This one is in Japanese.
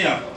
や。